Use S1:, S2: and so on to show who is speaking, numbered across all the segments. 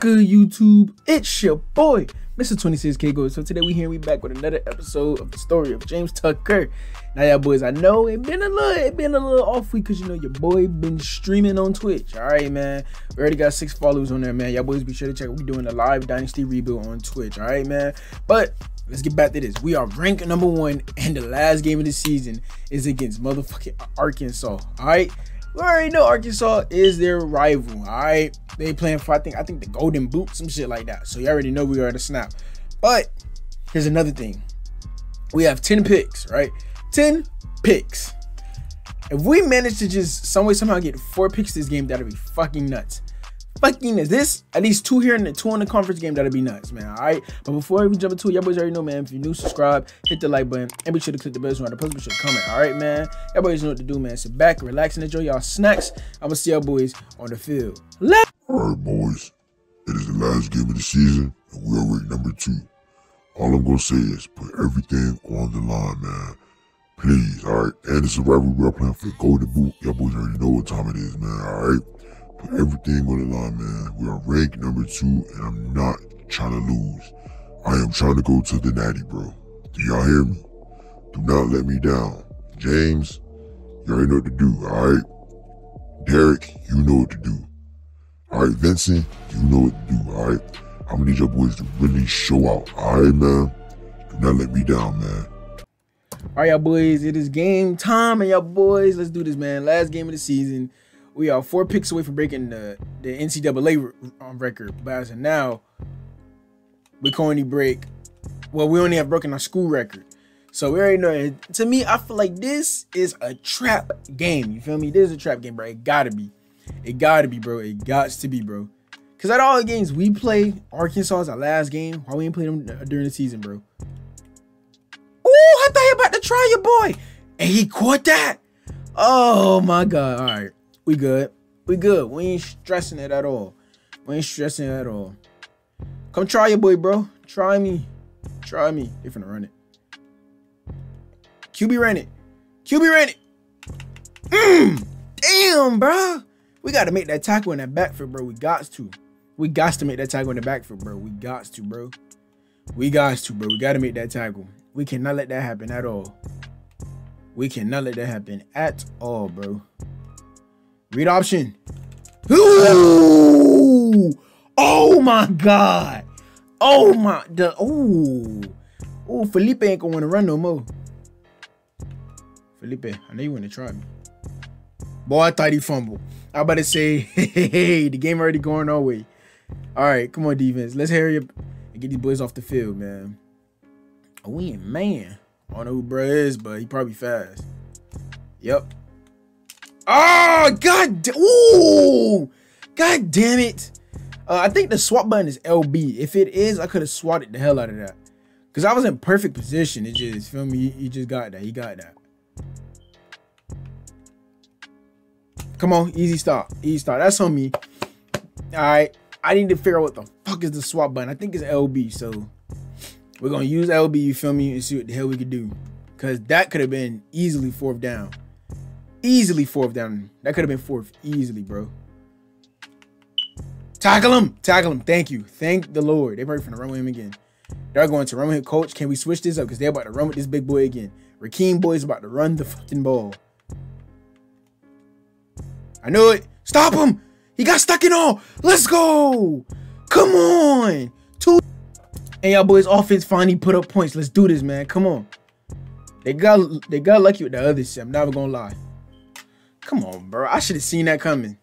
S1: good, YouTube? It's your boy, Mr. 26K Gold. So today we here, we back with another episode of the story of James Tucker. Now, y'all boys, I know it been a little, it been a little off week because you know your boy been streaming on Twitch. All right, man. We already got six followers on there, man. Y'all boys be sure to check. We doing a live Dynasty rebuild on Twitch. All right, man. But let's get back to this. We are ranked number one, and the last game of the season is against motherfucking Arkansas. All right. We already know Arkansas is their rival. All right, they playing for I think I think the Golden Boot, some shit like that. So you already know we are at a snap. But here's another thing: we have ten picks, right? Ten picks. If we manage to just some way somehow get four picks this game, that'd be fucking nuts fucking is this? At least two here and the two in the conference game that'd be nuts man all right? But before we jump into it y'all boys already know man if you're new subscribe hit the like button and be sure to click the bell so the post be sure to comment all right man? Y'all boys know what to do man sit back relax and enjoy y'all snacks. I'm gonna see y'all boys on the field.
S2: Let's all right boys it is the last game of the season and we are ranked number two. All i'm gonna say is put everything on the line man. Please all right and it's a rivalry we're playing for the golden boot. Y'all boys already know what time it is man all right Put everything on the line, man. We are ranked number two, and I'm not trying to lose. I am trying to go to the natty, bro. Do y'all hear me? Do not let me down. James, you already know what to do, alright? Derek, you know what to do. Alright, Vincent, you know what to do, alright? I'm gonna need your boys to really show out, alright, man? Do not let me down, man.
S1: Alright, y'all boys, it is game time, and y'all boys, let's do this, man. Last game of the season we are four picks away from breaking the, the NCAA um, record. But as of now, we can only break, well, we only have broken our school record. So we already know. To me, I feel like this is a trap game. You feel me? This is a trap game, bro. It gotta be. It gotta be, bro. It got to be, bro. Because at all the games we play, Arkansas is our last game. Why we ain't playing them during the season, bro? Oh, I thought he about to try your boy. And he caught that. Oh, my God. All right. We good. We good. We ain't stressing it at all. We ain't stressing it at all. Come try your boy, bro. Try me. Try me. They finna run it. QB ran it. QB ran it. Mm, damn, bro. We got to make that tackle in that backfield, bro. We got to. We got to make that tackle in the backfield, bro. We got to, bro. We got to, bro. We got to make that tackle. We cannot let that happen at all. We cannot let that happen at all, bro. Read option. Ooh! Oh my god. Oh my the oh. Oh, Felipe ain't gonna wanna run no more. Felipe, I know you wanna try me. Boy, I thought he fumbled. I about to say, hey, hey, hey, the game already going our way. All right, come on, defense. Let's hurry up and get these boys off the field, man. Oh, we ain't man. I don't know who bro is, but he probably fast. Yep. Oh, god. Ooh. God damn it. Uh, I think the swap button is LB. If it is, I could have swatted the hell out of that. Because I was in perfect position. It just, feel me? You just got that. You got that. Come on. Easy stop. Easy stop. That's on me. All right. I need to figure out what the fuck is the swap button. I think it's LB. So we're going to use LB, you feel me? And see what the hell we could do. Because that could have been easily fourth down. Easily fourth down. That could have been fourth. Easily, bro. Tackle him. Tackle him. Thank you. Thank the Lord. They're probably finna run with him again. They're going to run with him. Coach, can we switch this up? Because they're about to run with this big boy again. Rakeem boy is about to run the fucking ball. I knew it. Stop him. He got stuck in all. Let's go. Come on. Two. And y'all boys offense finally put up points. Let's do this, man. Come on. They got they got lucky with the other shit. I'm never gonna lie. Come on, bro. I should have seen that coming.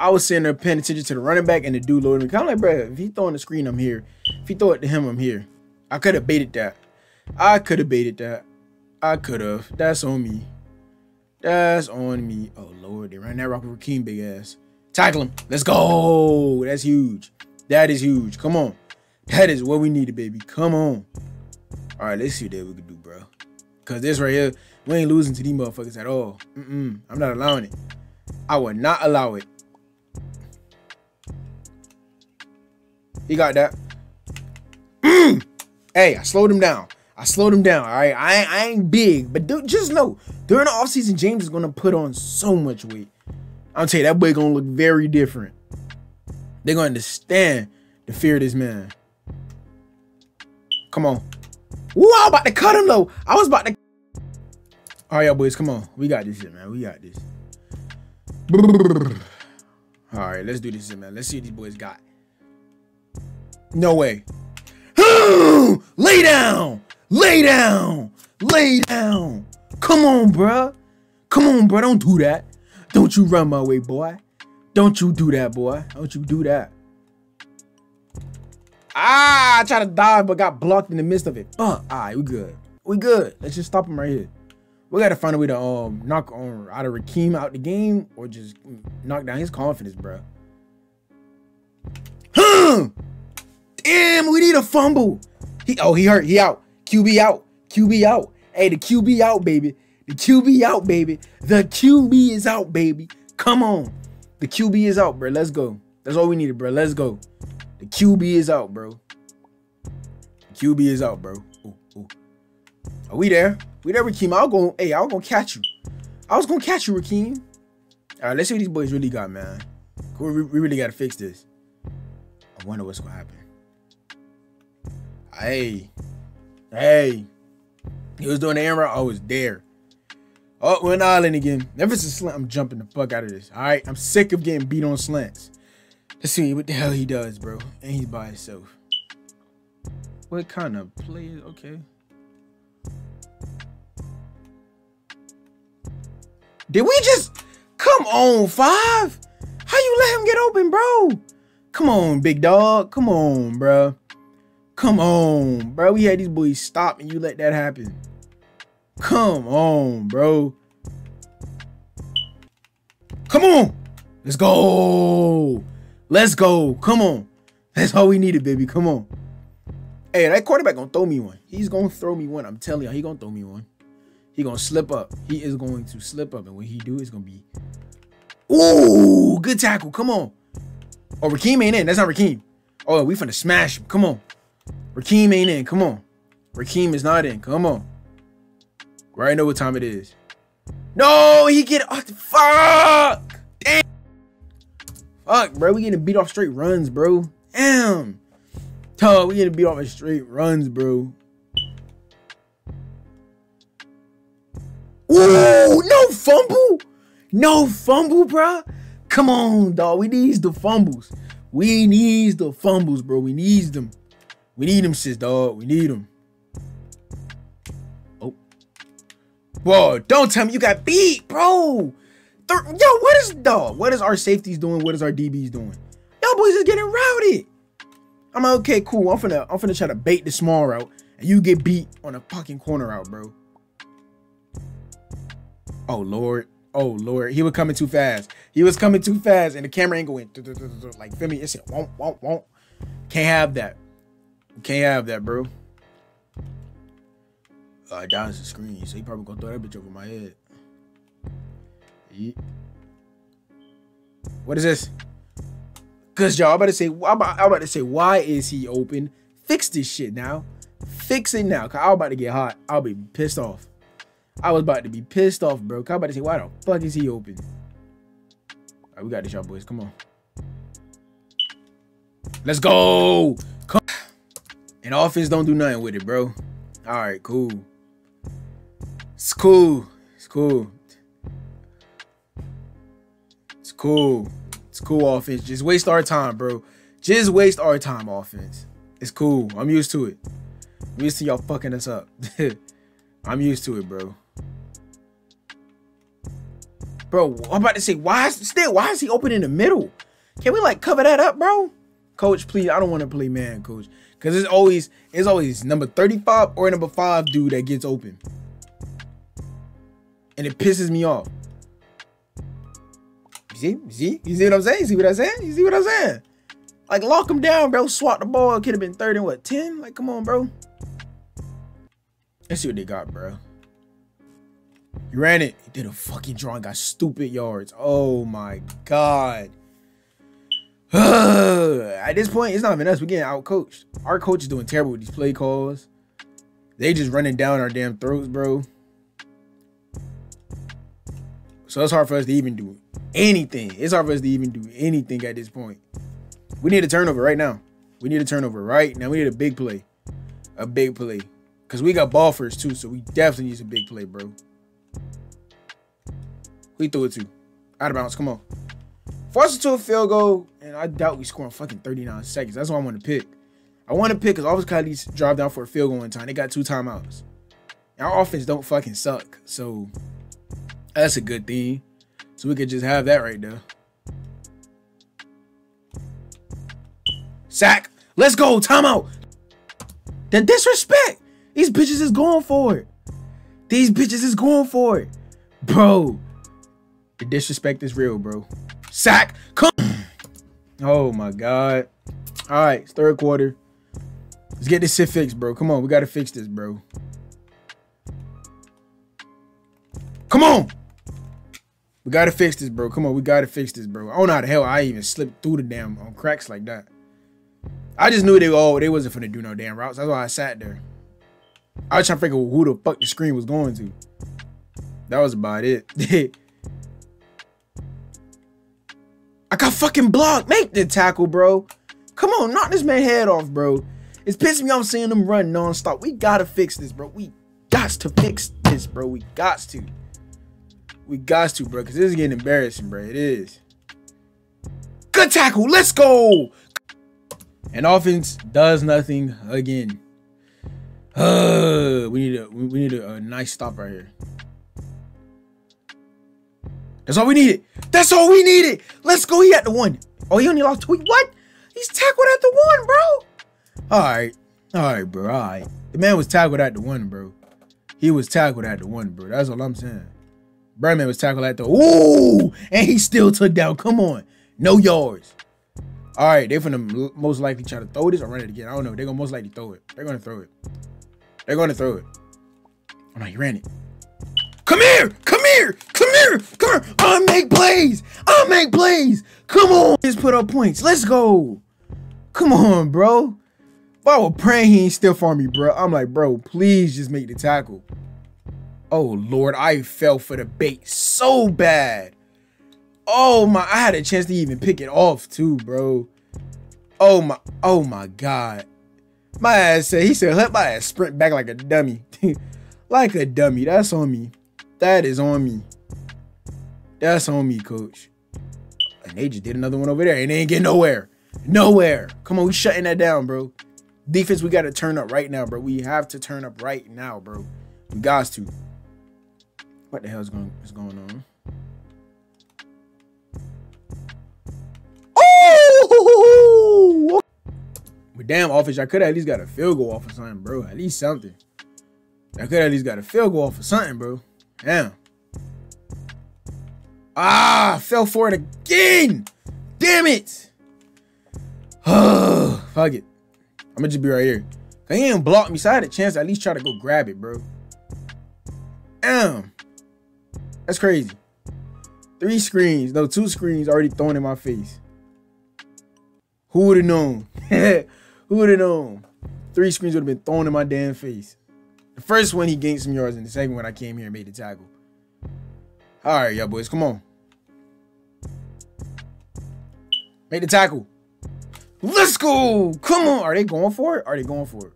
S1: I was sitting there paying attention to the running back and the dude loading. I'm like, bro, if he throwing the screen, I'm here. If he throw it to him, I'm here. I could have baited that. I could have baited that. I could have. That's on me. That's on me. Oh, Lord. They ran that rock with Rakeem, big ass. Tackle him. Let's go. That's huge. That is huge. Come on. That is what we needed, baby. Come on. All right, let's see what we can do, bro. Because this right here, we ain't losing to these motherfuckers at all. Mm-mm. I'm not allowing it. I will not allow it. He got that. Hey, I slowed him down. I slowed him down. All right, I ain't, I ain't big, but dude, just know during the offseason, James is gonna put on so much weight. I'll tell you that boy gonna look very different. They're gonna understand the fear of this man. Come on. Woo, I was about to cut him though. I was about to. All right, y'all boys, come on. We got this shit, man. We got this. All right, let's do this shit, man. Let's see what these boys got. No way. Lay down. Lay down. Lay down. Come on, bruh. Come on, bro. Don't do that. Don't you run my way, boy. Don't you do that, boy. Don't you do that. Ah, I tried to dive, but got blocked in the midst of it. Uh, all right, we good. We good. Let's just stop him right here. We gotta find a way to um knock on either Rakeem out the game or just knock down his confidence, bro. Damn, we need a fumble. He oh he hurt. He out. QB out. QB out. Hey, the QB out, baby. The QB out, baby. The QB is out, baby. Come on. The QB is out, bro. Let's go. That's all we needed, bro. Let's go. The QB is out, bro. The QB is out, bro. Ooh, ooh. Are we there? There, Rakeem. I was gonna, hey, I was gonna catch you. I was gonna catch you, Rakeem. All right, let's see what these boys really got, man. We, we really gotta fix this. I wonder what's gonna happen. Hey, hey. He was doing the air I was there. Oh, we're in island again. Never since slant, I'm jumping the fuck out of this. All right, I'm sick of getting beat on slants. Let's see what the hell he does, bro. And he's by himself. What kind of play? Okay. Did we just come on five? How you let him get open, bro? Come on, big dog. Come on, bro. Come on, bro. We had these boys stop and you let that happen. Come on, bro. Come on. Let's go. Let's go. Come on. That's all we needed, baby. Come on. Hey, that quarterback gonna throw me one. He's gonna throw me one. I'm telling you, he gonna throw me one. He gonna slip up. He is going to slip up, and when he do, it's gonna be. Ooh, good tackle. Come on. Oh, Rakeem ain't in. That's not Rakeem. Oh, we finna smash him. Come on. Rakeem ain't in. Come on. Rakeem is not in. Come on. Right know what time it is. No, he get oh, fuck. Damn. Fuck, bro. We getting beat off straight runs, bro. Damn. Tell we getting beat off straight runs, bro. Ooh, no fumble. No fumble, bro. Come on, dog. We needs the fumbles. We needs the fumbles, bro. We needs them. We need them, sis, dog. We need them. Oh. Bro, don't tell me you got beat, bro. Yo, what is dog? What is our safeties doing? What is our DBs doing? Y'all boys is getting routed. I'm like, okay, cool. I'm finna, I'm finna try to bait the small route, and you get beat on a fucking corner route, bro. Oh lord, oh lord, he was coming too fast. He was coming too fast, and the camera angle went like, feel me? It said, won't, won't, won't. Can't have that. Can't have that, bro uh, down the screen, so he probably gonna throw that bitch over my head. What is this? Cause y'all about to say, I'm about, I'm about to say, why is he open? Fix this shit now. Fix it now. Cause I'm about to get hot. I'll be pissed off. I was about to be pissed off, bro. I about to say, why the fuck is he open? All right, we got this, y'all boys. Come on. Let's go. Come. And offense don't do nothing with it, bro. All right, cool. It's cool. It's cool. It's cool. It's cool offense. Just waste our time, bro. Just waste our time offense. It's cool. I'm used to it. I'm used to y'all fucking us up. I'm used to it, bro. Bro, I'm about to say, why is still why is he open in the middle? Can we like cover that up, bro? Coach, please. I don't want to play man, coach. Cause it's always it's always number 35 or number five dude that gets open and it pisses me off. You see? You see? You see what I'm saying? You see what I'm saying? You see what I'm saying? Like, lock him down, bro. Swat the ball. Could have been third and what, 10? Like, come on, bro. Let's see what they got, bro. You ran it. He did a fucking draw and Got stupid yards. Oh, my God. At this point, it's not even us. We're getting out coached. Our coach is doing terrible with these play calls. They just running down our damn throats, bro. So it's hard for us to even do anything. It's hard for us to even do anything at this point. We need a turnover right now. We need a turnover right now. We need a big play, a big play, cause we got ball first too. So we definitely need a big play, bro. We threw it to, out of bounds. Come on, force it to a field goal, and I doubt we score in fucking 39 seconds. That's what I want to pick. I want to pick because all of these drive down for a field goal in time. They got two timeouts. Our offense don't fucking suck, so that's a good thing. So we could just have that right there. Sack. Let's go. Timeout. The disrespect. These bitches is going for it. These bitches is going for it. Bro. The disrespect is real, bro. Sack. Come. Oh my God. All right. third quarter. Let's get this shit fixed, bro. Come on. We got to fix this, bro. Come on. We gotta fix this, bro. Come on, we gotta fix this, bro. I don't know how the hell I even slipped through the damn on cracks like that. I just knew they oh they wasn't finna do no damn routes. That's why I sat there. I was trying to figure out who the fuck the screen was going to. That was about it. I got fucking blocked. Make the tackle, bro. Come on, knock this man head off, bro. It's pissing me off seeing them run nonstop. We gotta fix this, bro. We got to fix this, bro. We got to. We got to, bro, because this is getting embarrassing, bro. It is. Good tackle. Let's go. And offense does nothing again. Uh, we need a we need a, a nice stop right here. That's all we needed. That's all we needed. Let's go. He at the one. Oh, he only lost two. What? He's tackled at the one, bro. All right. All right, bro. All right. The man was tackled at the one, bro. He was tackled at the one, bro. That's all I'm saying. Birdman was tackled at the ooh, and he still took down. Come on, no yards. All right, they're gonna most likely try to throw this or run it again. I don't know. They're gonna most likely throw it. They're gonna throw it. They're gonna throw it. Oh no, he ran it. Come here, come here, come here, come here. I make plays. I make plays. Come on, just put up points. Let's go. Come on, bro. If I was praying he ain't still for me, bro, I'm like, bro, please just make the tackle. Oh Lord, I fell for the bait so bad. Oh my, I had a chance to even pick it off too, bro. Oh my, oh my God. My ass said, he said, let my ass sprint back like a dummy. like a dummy, that's on me. That is on me. That's on me, coach. And they just did another one over there and they ain't getting nowhere. Nowhere. Come on, we shutting that down, bro. Defense, we got to turn up right now, bro. We have to turn up right now, bro. We got to. What the hell is going is going on? Oh! But damn, office, I could at least got a field goal off of something, bro. At least something. I could at least got a field goal off of something, bro. Damn. Ah, fell for it again. Damn it. Oh, Fuck it. I'm gonna just be right here. He ain't blocked me, so I had a chance to at least try to go grab it, bro. Damn. That's crazy. Three screens, no, two screens already thrown in my face. Who would have known? Who would have known? Three screens would have been thrown in my damn face. The first one he gained some yards, and the second one I came here and made the tackle. All right, y'all boys, come on. Make the tackle. Let's go. Come on. Are they going for it? Are they going for it?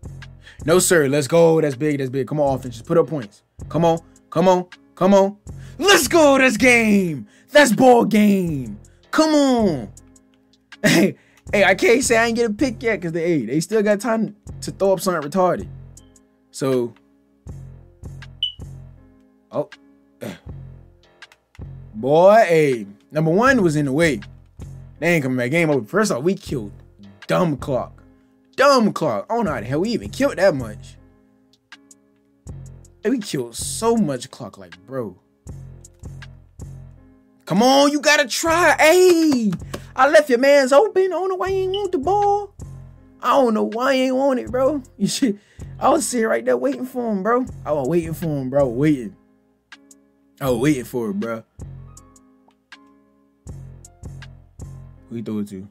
S1: No, sir. Let's go. That's big. That's big. Come on, offense. Just put up points. Come on. Come on. Come on. Let's go. That's game. That's ball game. Come on. Hey, hey, I can't say I ain't get a pick yet because they hey, they still got time to throw up something retarded. So, oh, boy, hey, number one was in the way. They ain't coming back. Game over. First off, we killed dumb clock. Dumb clock. Oh don't the hell we even killed that much. And we killed so much clock, like, bro. Come on, you gotta try. Hey, I left your man's open. I don't know why you ain't want the ball. I don't know why you ain't want it, bro. You should. I was sitting right there waiting for him, bro. I was waiting for him, bro. Waiting. I was waiting for it, bro. Who you throw it to?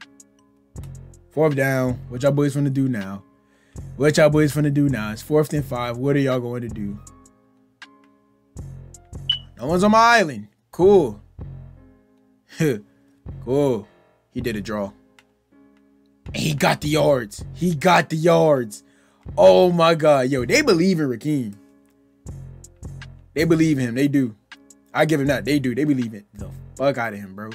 S1: Fourth down. What y'all boys finna do now? What y'all boys finna do now? It's fourth and five. What are y'all going to do? No one's on my island. Cool. Cool. He did a draw. He got the yards. He got the yards. Oh my god. Yo, they believe in Raheem. They believe him. They do. I give him that. They do. They believe it. The fuck out of him, bro.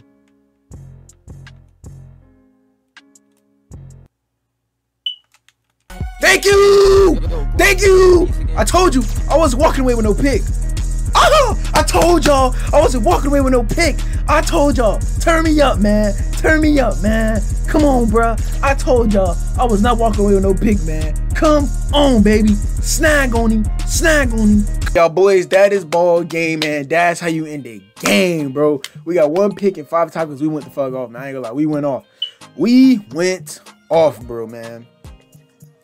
S1: Thank you! Thank you! I told you I wasn't walking away with no pick. Oh, I told y'all I wasn't walking away with no pick. I told y'all, turn me up, man. Turn me up, man. Come on, bruh. I told y'all I was not walking away with no pick, man. Come on, baby. Snag on him. Snag on him. Y'all boys, that is ball game, man. That's how you end a game, bro. We got one pick and five tackles. We went the fuck off, man. I ain't gonna lie. We went off. We went off, bro, man.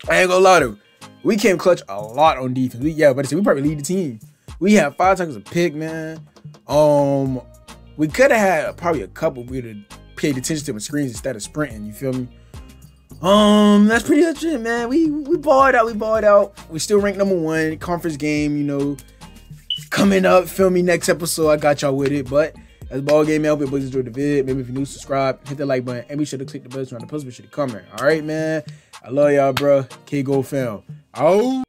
S1: I ain't gonna lie to you. We came clutch a lot on defense. We, yeah, but we probably lead the team. We had five tackles a pick, man. Um, we could have had probably a couple. We'd have paid attention to the screens instead of sprinting. You feel me? Um, that's pretty much it, man. We we balled out. We balled out. We still ranked number one conference game. You know, coming up. Feel me? Next episode, I got y'all with it. But as ball game, man, hope you boys enjoyed the vid. Maybe if you're new, subscribe, hit the like button, and be sure to click the bell on the post. Be sure to comment. All right, man. I love y'all, bro. K Go fam. Oh.